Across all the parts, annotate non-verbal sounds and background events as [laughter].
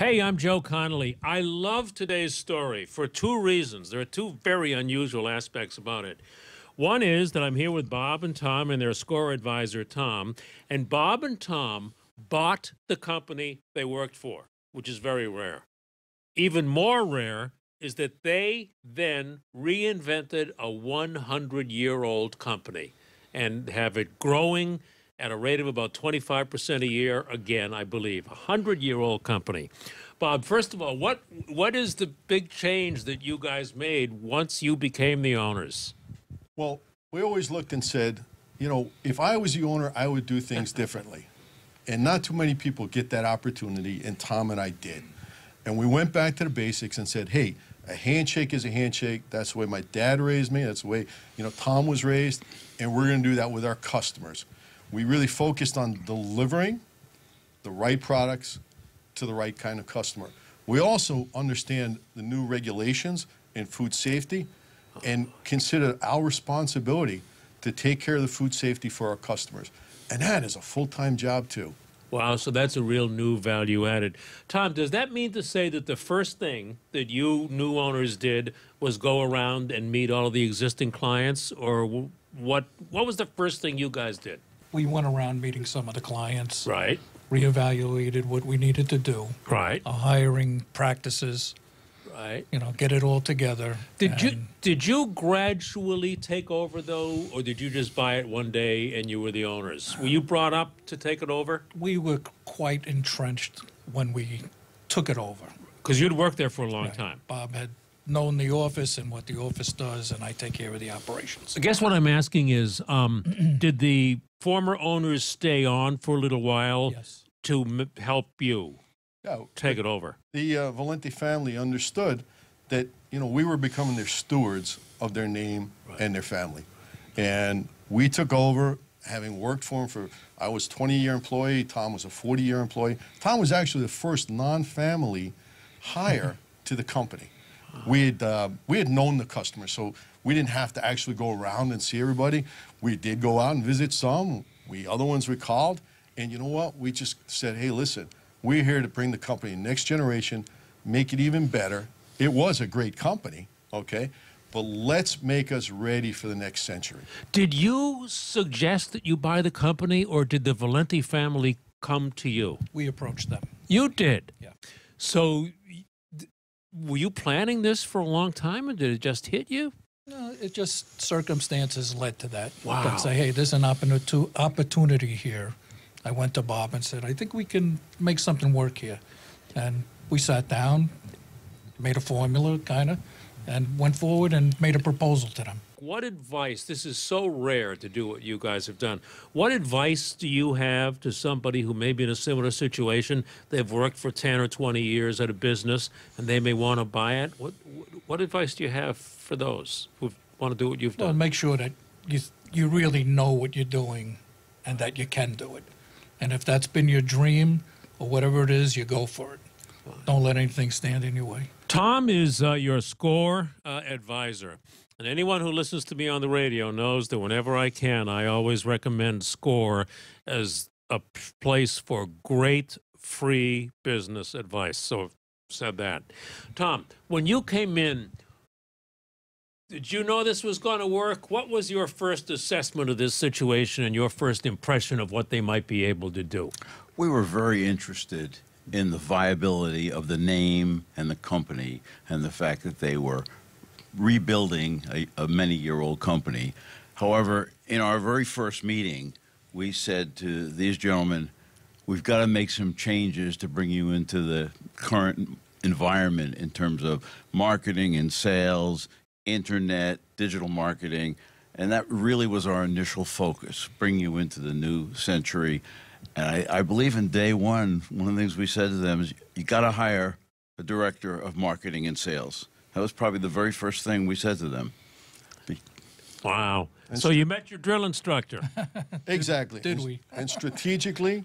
Hey, I'm Joe Connolly. I love today's story for two reasons. There are two very unusual aspects about it. One is that I'm here with Bob and Tom and their score advisor, Tom, and Bob and Tom bought the company they worked for, which is very rare. Even more rare is that they then reinvented a 100 year old company and have it growing at a rate of about 25% a year again, I believe. A 100 year old company. Bob, first of all, what what is the big change that you guys made once you became the owners? Well, we always looked and said, you know, if I was the owner, I would do things differently. And not too many people get that opportunity, and Tom and I did. And we went back to the basics and said, hey, a handshake is a handshake. That's the way my dad raised me. That's the way, you know, Tom was raised. And we're going to do that with our customers. We really focused on delivering the right products to the right kind of customer. We also understand the new regulations in food safety and consider our responsibility to take care of the food safety for our customers. And that is a full-time job too. Wow, so that's a real new value added. Tom, does that mean to say that the first thing that you new owners did was go around and meet all of the existing clients or what what was the first thing you guys did? We went around meeting some of the clients. Right. Reevaluated what we needed to do. Right. Uh, hiring practices. Right. You know, get it all together. Did you did you gradually take over though, or did you just buy it one day and you were the owners? Were you brought up to take it over? We were quite entrenched when we took it over. Because you'd worked there for a long Right. time. Bob had known the office and what the office does, and I take care of the operations. I guess what I'm asking is, um, [clears throat] did the former owners stay on for a little while Yes. to m- help you Yeah, take it over? the uh, Valente family understood that you know we were becoming their stewards of their name and their family, and we took over, having worked for them for. I was 20 year employee. Tom was a 40 year employee. Tom was actually the first non-family hire [laughs] to the company. We had uh, we had known the customers, so we didn't have to actually go around and see everybody. We did go out and visit some. We other ones we called, and you know what? We just said, "Hey, listen, we're here to bring the company next generation, make it even better. It was a great company, okay, but let's make us ready for the next century." Did you suggest that you buy the company, or did the Valente family come to you? We approached them. You did. Yeah. So, y- d- were you planning this for a long time, or did it just hit you? No, it just circumstances led to that. Wow. But say, hey, there's an opportunity here. I went to Bob and said, I think we can make something work here. And we sat down, made a formula, kind of, and went forward and made a proposal to them. What advice? This is so rare to do what you guys have done. What advice do you have to somebody who may be in a similar situation? They've worked for 10 or 20 years at a business and they may want to buy it. What, what advice do you have for those who want to do what you've Well, done? make sure that you, you really know what you're doing and that you can do it. And if that's been your dream or whatever it is, you go for it. Don't let anything stand in your way. Tom is uh, your score uh, advisor. And anyone who listens to me on the radio knows that whenever I can, I always recommend SCORE as a place for great free business advice. So I've said that. Tom, when you came in, did you know this was going to work? What was your first assessment of this situation and your first impression of what they might be able to do? We were very interested in the viability of the name and the company and the fact that they were rebuilding a, a many year old company. However, in our very first meeting, we said to these gentlemen, we've got to make some changes to bring you into the current environment in terms of marketing and sales, internet, digital marketing. And that really was our initial focus, bring you into the new century. And I, I believe in day one, one of the things we said to them is you got to hire a director of marketing and sales. That was probably the very first thing we said to them. Wow. And So you met your drill instructor. [laughs] Exactly. Did And- we? And strategically,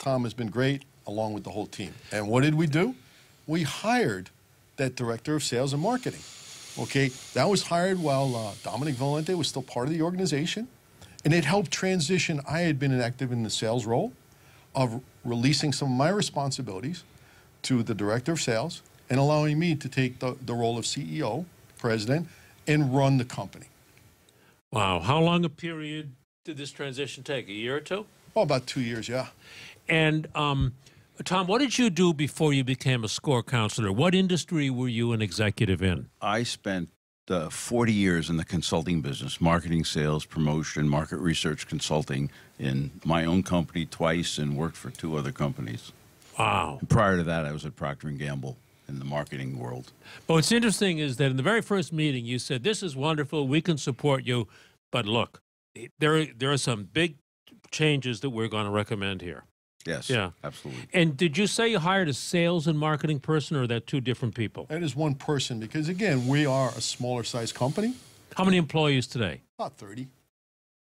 Tom has been great along with the whole team. And what did we do? We hired that director of sales and marketing. Okay, that was hired while uh, Dominic Valente was still part of the organization, and it helped transition. I had been active in the sales role of releasing some of my responsibilities to the director of sales and allowing me to take the, the role of CEO, president, and run the company. Wow. How long a period did this transition take? A year or two? Oh, about two years, yeah. And um, Tom, what did you do before you became a score counselor? What industry were you an executive in? I spent uh, 40 years in the consulting business, marketing, sales, promotion, market research consulting in my own company twice and worked for two other companies. Wow. Prior to that, I was at Procter & Gamble in the marketing world. But what's interesting is that in the very first meeting, you said, This is wonderful. We can support you. But look, there, are- there are some big changes that we're going to recommend here. Yes, Yeah. absolutely. And did you say you hired a sales and marketing person, or are that two different people? That is one person because, again, we are a smaller size company, How many employees today? about 30.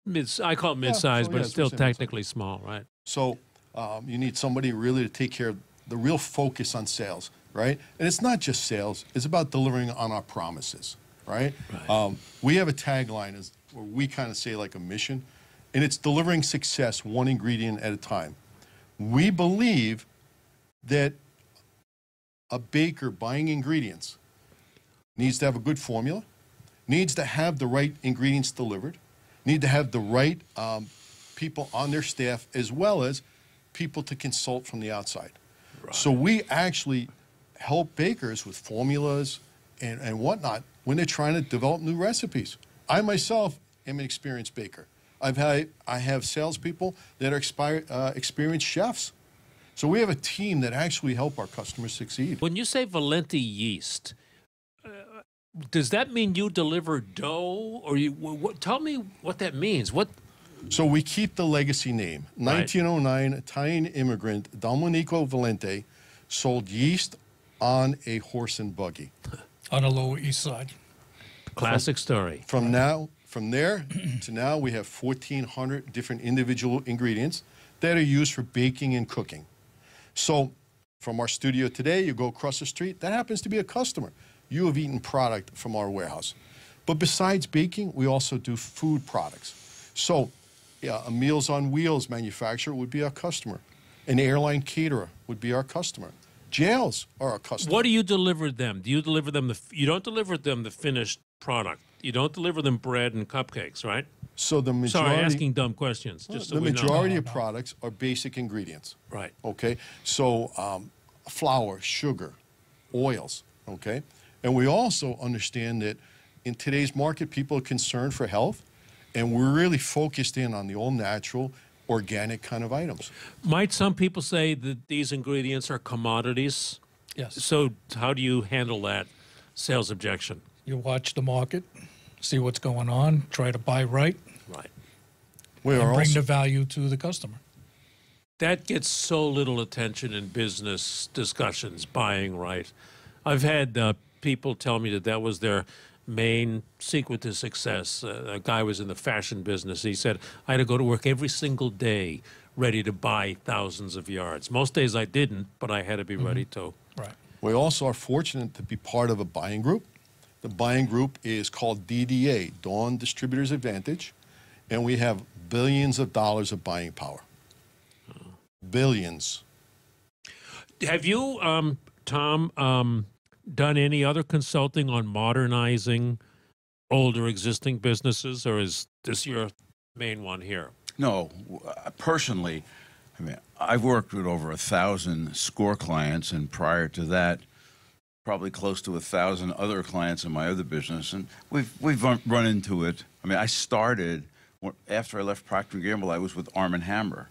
Mid, I call it mid-size, so but yeah, it's it's still mid-size. technically small, right? So um, you need somebody really to take care of the real focus on sales, right? And it's not just sales; it's about delivering on our promises, right? Right. Um, we have a tagline where we kind of say like a mission, and it's delivering success one ingredient at a time. We believe that a baker buying ingredients needs to have a good formula, needs to have the right ingredients delivered, need to have the right um, people on their staff as well as people to consult from the outside. So we actually help bakers with formulas and, and whatnot when they're trying to develop new recipes. I myself am an experienced baker. I've had I have salespeople that are expi- uh, experienced chefs. So we have a team that actually help our customers succeed. When you say Valente yeast, uh, does that mean you deliver dough, or you? What, tell me what that means. What? So we keep the legacy name. Right. 1909, Italian immigrant Domenico Valente sold yeast on a horse and buggy. [laughs] on the Lower East Side. Classic story. From now, from there to now, we have 1,400 different individual ingredients that are used for baking and cooking. So, from our studio today, you go across the street. That happens to be a customer. You have eaten product from our warehouse. But besides baking, we also do food products. So, yeah, a Meals on Wheels manufacturer would be our customer. An airline caterer would be our customer. Jails are our customer. What do you deliver them? Do you deliver them the? You don't deliver them the finished product. You don't deliver them bread and cupcakes, right? so the majority, Sorry, asking dumb questions. Just so the know. majority of products are basic ingredients. Right. Okay, so um, flour, sugar, oils. Okay, and we also understand that in today's market, people are concerned for health, and we're really focused in on the all natural, organic kind of items. Might some people say that these ingredients are commodities? Yes. So how do you handle that sales objection? You watch the market, see what's going on, try to buy right, Right. We are and bring also, the value to the customer. That gets so little attention in business discussions, buying right. I've had uh, people tell me that that was their main secret to success. Uh, a guy was in the fashion business. He said, I had to go to work every single day ready to buy thousands of yards. Most days I didn't, but I had to be ready to. Right. we also are fortunate to be part of a buying group. The buying group is called DDA, Dawn Distributors Advantage, and we have billions of dollars of buying power. Billions. Have you, um, Tom, um, done any other consulting on modernizing older existing businesses, or is this your main one here? No, uh, personally, I mean, I've worked with over a thousand score clients, and prior to that, probably close to a thousand other clients in my other business, and we've we've run, into it. I mean, I started after I left Procter and Gamble. I was with Arm and Hammer,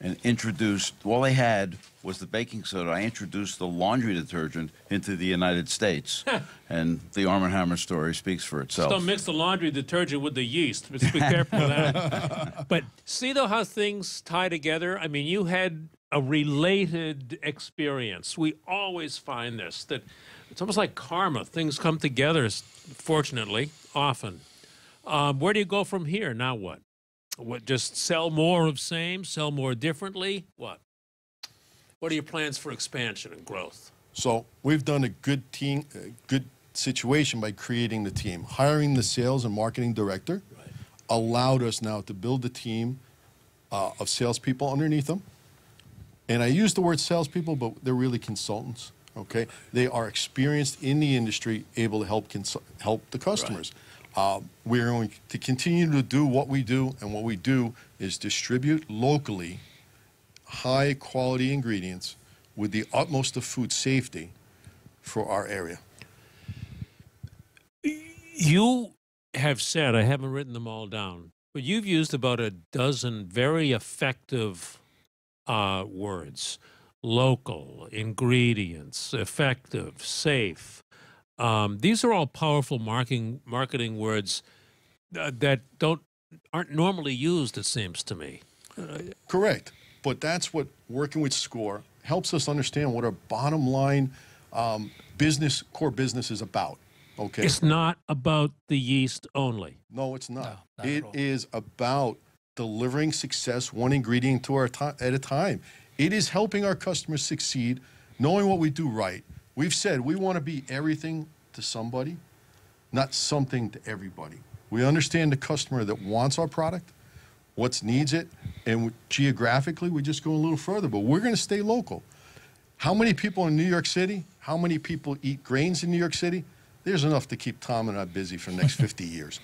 and introduced all they had was the baking soda. I introduced the laundry detergent into the United States, [laughs] and the Arm and Hammer story speaks for itself. Just don't mix the laundry detergent with the yeast. Just be careful with that. [laughs] But see, though, how things tie together? I mean, you had a related experience. We always find this, that it's almost like karma. Things come together, fortunately, often. Um, where do you go from here? Now what? What? Just sell more of same, sell more differently? What? What are your plans for expansion and growth? So we've done a good team, a good situation by creating the team, hiring the sales and marketing director, Right. allowed us now to build a team uh, of salespeople underneath them, And I use the word salespeople, but they're really consultants. Okay, they are experienced in the industry, able to help help the customers. Um, we're going to continue to do what we do, and what we do is distribute locally high quality ingredients with the utmost of food safety for our area. You have said, I haven't written them all down, but you've used about a dozen very effective uh, words local, ingredients, effective, safe. Um, these are all powerful marketing, marketing words uh, that don't aren't normally used, it seems to me. Correct. But that's what working with SCORE helps us understand what our bottom line um, business, core business is about. Okay. It's not about the yeast only. no, it's not. No, not It at all. is about delivering success one ingredient to our ti- at a time. It is helping our customers succeed, knowing what we do right. We've said we want to be everything to somebody, not something to everybody. We understand the customer that wants our product, what needs it, and geographically, we just go a little further. But we're going to stay local. How many people in New York City? How many people eat grains in New York City? There's enough to keep Tom and I busy for the next [laughs] 50 years.